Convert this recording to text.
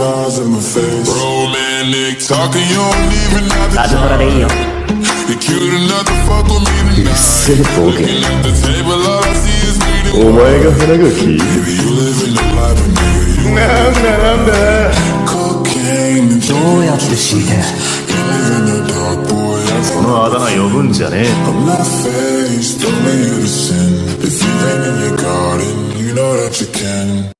smiles in my face. Romantic talking, you don't even have to ラブホラでいいよ You're cute enough to fuck with me tonight. Looking at the table, all I see is me. お前が鼻がき Baby, you live in the life, of nigga, you なんだなんだ cocaine and どうやって死んで You live in the dark, boy. I'm このあだ名呼ぶんじゃねえ I'm not faced, only you to sin. If you ain't in your garden, you know that you.